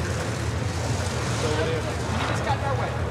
Kevin Krager. He just got in our way.